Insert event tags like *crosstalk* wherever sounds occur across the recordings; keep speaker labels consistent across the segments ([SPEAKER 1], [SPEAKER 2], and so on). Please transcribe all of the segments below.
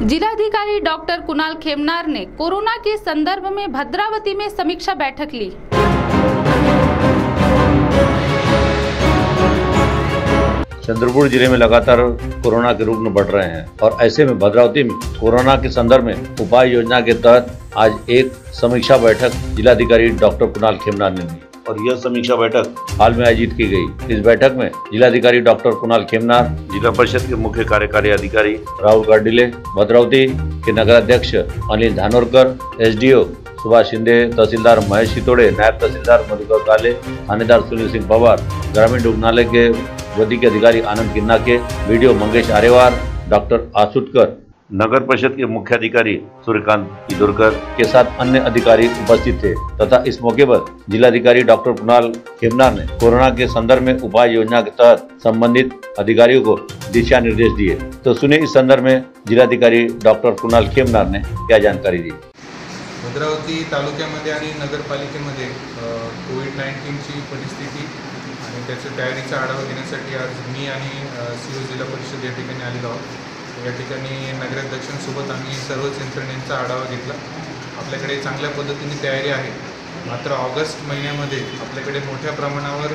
[SPEAKER 1] जिलाधिकारी डॉक्टर कुणाल खेमनार ने कोरोना के संदर्भ में भद्रावती में समीक्षा बैठक ली।
[SPEAKER 2] चंद्रपुर ज़िले में लगातार कोरोना के रुग्ण बढ़ रहे हैं और ऐसे में भद्रावती में कोरोना के संदर्भ में उपाय योजना के तहत आज एक समीक्षा बैठक जिलाधिकारी डॉक्टर कुणाल खेमनार ने दी और यह समीक्षा बैठक हाल में आयोजित की गई। इस बैठक में जिलाधिकारी डॉक्टर कुणाल खेमनार जिला परिषद के मुख्य कार्यकारी अधिकारी राहुल गाडिले भद्रावती के नगराध्यक्ष अनिल धानोरकर एसडीओ सुभाष शिंदे तहसीलदार महेश सितोड़े नायब तहसीलदार मधुकर काले थानेदार सुनील सिंह पवार ग्रामीण रुग्णालय के वधिक अधिकारी आनंद किन्ना के वीडियो मंगेश आरेवार डॉक्टर आसुटकर नगर परिषद के मुख्य अधिकारी सूर्यकांत इदुरकर के साथ अन्य अधिकारी उपस्थित थे, तथा इस मौके पर जिलाधिकारी डॉक्टर कुणाल खेमनार ने कोरोना के संदर्भ में उपाय योजना के तहत संबंधित अधिकारियों को दिशा निर्देश दिए। तो सुने इस संदर्भ में जिलाधिकारी डॉक्टर कुणाल खेमनार ने क्या जानकारी दी।
[SPEAKER 3] भद्रावती तालुक्यामध्ये आणि नगरपालिकेमध्ये कोविड नाईन्टीनची परिस्थिती आणि त्याच्या तयारीचा आढावा घेण्यासाठी आज मी आणि सी ओ जिल्हा परिषद या ठिकाणी आलेलो आहोत. या ठिकाणी नगराध्यक्षांसोबत आम्ही सर्वच यंत्रणेचा आढावा घेतला. आपल्याकडे चांगल्या पद्धतीने तयारी आहे. मात्र ऑगस्ट महिन्यामध्ये आपल्याकडे मोठ्या प्रमाणावर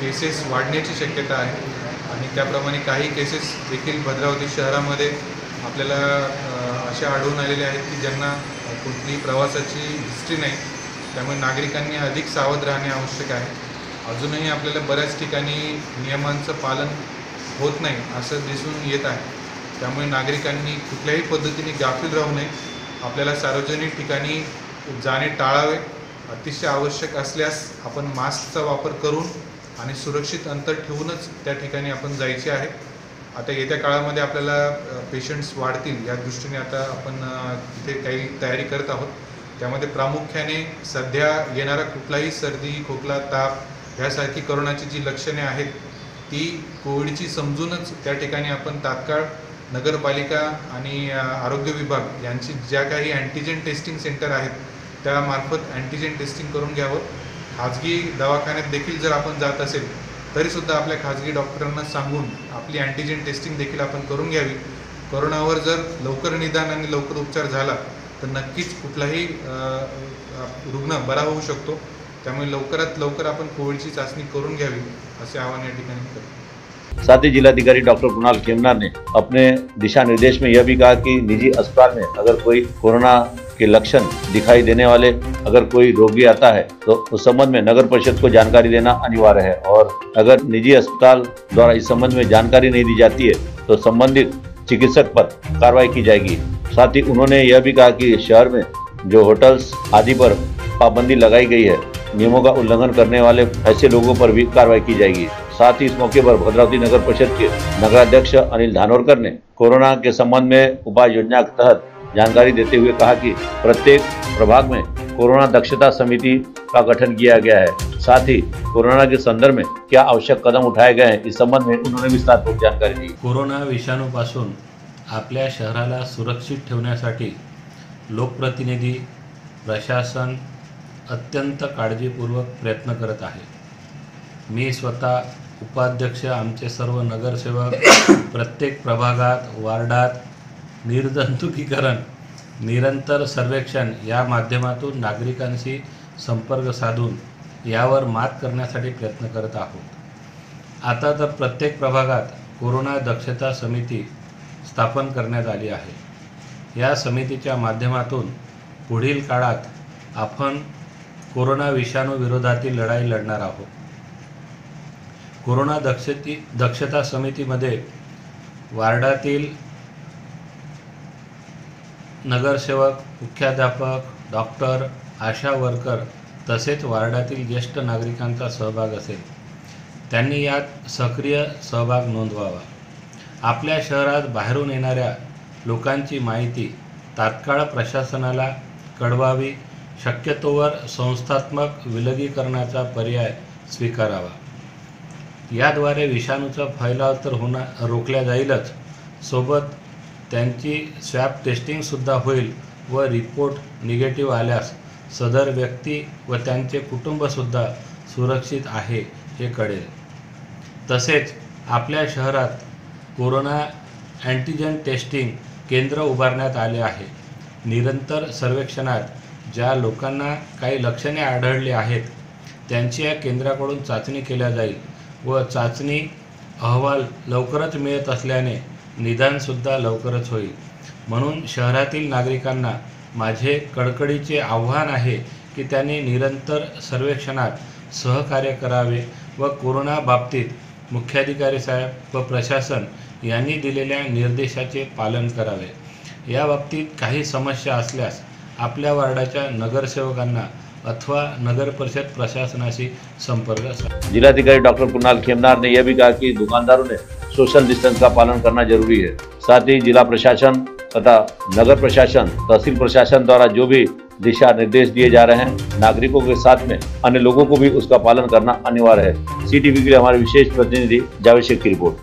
[SPEAKER 3] केसेस वाढण्याची शक्यता आहे. आणि त्याप्रमाणे काही केसेस देखील भद्रावती शहरामध्ये आपल्याला असे अशा आढळून आलेले आहेत की ज्यांना कुठली प्रवासाची हिस्ट्री नाही. त्यामुळे नागरिकांनी अधिक सावध राहणे आवश्यक आहे. अजूनही आपल्याला बऱ्याच ठिकाणी नियमांचं पालन होत नाही असं दिसून येत आहे. त्यामुळे नागरिकांनी कुठल्याही पद्धतीने गाफील राहू नये. आपल्याला सार्वजनिक ठिकाणी जाणे टाळावे. अतिशय आवश्यक असल्यास आपण मास्कचा वापर करून आणि सुरक्षित अंतर ठेवूनच त्या ठिकाणी आपण जायचे आहे. आता येत्या काळामध्ये आपल्याला पेशंट्स वाढतील या दृष्टीने आता आपण तिथे काही तयारी करत आहोत. त्यामध्ये प्रामुख्याने सध्या येणारा कुठलाही सर्दी खोकला ताप ह्यासारखी करोनाची जी लक्षणे आहेत ती कोविडची समजूनच त्या ठिकाणी आपण तात्काळ नगरपालिका आणि आरोग्य विभाग यांची ज्या काही अँटीजेन टेस्टिंग सेंटर आहेत त्यामार्फत अँटीजेन टेस्टिंग करून घ्यावं. खाजगी दवाखान्यात देखील जर आपण जात असेल तरीसुद्धा आपल्या खाजगी डॉक्टरांना सांगून आपली अँटीजेन टेस्टिंग देखील आपण करून घ्यावी. कोरोनावर जर लवकर निदान आणि लवकर उपचार झाला तर नक्कीच कुठलाही रुग्ण बरा होऊ शकतो. त्यामुळे लवकरात लवकर आपण कोविडची चाचणी करून घ्यावी असे आवाहन या ठिकाणी करतो.
[SPEAKER 2] साथ ही जिलाधिकारी डॉक्टर कुणाल खेमनार ने अपने दिशा निर्देश में यह भी कहा कि निजी अस्पताल में अगर कोई कोरोना के लक्षण दिखाई देने वाले, अगर कोई रोगी आता है तो उस संबंध में नगर परिषद को जानकारी देना अनिवार्य है। और अगर निजी अस्पताल द्वारा इस संबंध में जानकारी नहीं दी जाती है तो संबंधित चिकित्सक पर कार्रवाई की जाएगी। साथ ही उन्होंने यह भी कहा कि शहर में जो होटल्स आदि पर पाबंदी लगाई गई है, नियमों का उल्लंघन करने वाले ऐसे लोगों पर भी कार्रवाई की जाएगी। साथ ही इस मौके पर भद्रावती नगर परिषद के नगराध्यक्ष अनिल धानोरकर ने कोरोना के संबंध में उपाय योजना के तहत जानकारी देते हुए कहा कि प्रत्येक प्रभाग में कोरोना दक्षता समिति का गठन किया गया है। साथ ही कोरोना के संदर्भ में क्या आवश्यक कदम उठाए गए हैं, इस संबंध में उन्होंने विस्तारपूर्वक जानकारी दी।
[SPEAKER 4] कोरोना विषाणूपासून आपल्या शहराला सुरक्षित लोकप्रतिनिधी, प्रशासन अत्यंत काळजीपूर्वक प्रयत्न करत आहे. मी स्वतः उपाध्यक्ष आमचे सर्व नगरसेवक *coughs* प्रत्येक प्रभागात वार्डात निर्जंतुकीकरण निरंतर सर्वेक्षण या माध्यमातून नागरिकांशी संपर्क साधून यावर मात करण्यासाठी प्रयत्न करत आहोत. आता तर प्रत्येक प्रभागात कोरोना दक्षता समिती स्थापन करण्यात आली आहे. या समितीच्या माध्यमातून पुढील काळात आपण कोरोना विषाणू विरोधातील लढाई लढणार आहोत. कोरोना दक्षती दक्षता समितीमध्ये वार्डातील नगरसेवक मुख्याध्यापक डॉक्टर आशा वर्कर तसेच वार्डातील ज्येष्ठ नागरिकांचा सहभाग असेल. त्यांनी यात सक्रिय सहभाग नोंदवावा. आपल्या शहरात बाहेरून येणाऱ्या लोकांची माहिती तात्काळ प्रशासनाला कळवावी शक्यतोवर संस्थात्मक विलगीकरणाचा पर्याय स्वीकारावा. याद्वारे विषाणूचा फैलाव तर होणार रोखल्या जाईलच. सोबत त्यांची स्वॅब टेस्टिंगसुद्धा होईल व रिपोर्ट निगेटिव्ह आल्यास सदर व्यक्ती व त्यांचे कुटुंबसुद्धा सुरक्षित आहे हे कळेल. तसेच आपल्या शहरात कोरोना अँटीजन टेस्टिंग केंद्र उभारण्यात आले आहे. निरंतर सर्वेक्षणात ज्या लोकांना काही लक्षणे आढळली आहेत त्यांची या केंद्राकडून चाचणी केल्या जाईल. व चाचणी अहवाल लवकरच मिळत असल्याने निदानसुद्धा लवकरच होईल. म्हणून शहरातील नागरिकांना माझे कडकडीचे आव्हान आहे की त्यांनी निरंतर सर्वेक्षणात सहकार्य करावे व कोरोना बाबतीत मुख्याधिकारी साहेब व प्रशासन यांनी दिलेल्या निर्देशाचे पालन करावे. याबाबतीत काही समस्या असल्यास आपल्या वार्डाच्या नगरसेवकांना अथवा नगर परिषद प्रशासनाशी संपर्क
[SPEAKER 2] जिलाधिकारी डॉक्टर कुणाल खेमनार ने यह भी कहा कि दुकानदारों ने सोशल डिस्टेंस का पालन करना ज़रूरी है। साथ ही जिला प्रशासन तथा नगर प्रशासन, तहसील प्रशासन द्वारा जो भी दिशा निर्देश दिए जा रहे हैं, नागरिकों के साथ में अन्य लोगों को भी उसका पालन करना अनिवार्य है। सी के लिए हमारे विशेष प्रतिनिधि जावेद शेख की रिपोर्ट।